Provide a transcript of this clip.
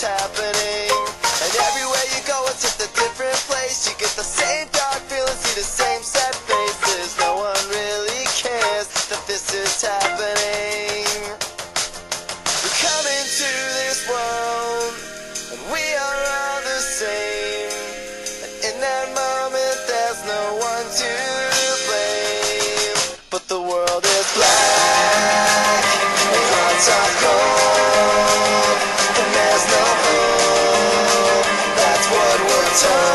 is happening. And everywhere you go, it's just a different place. You get the same dark feeling, see the same sad faces. No one really cares that this is happening. Cold,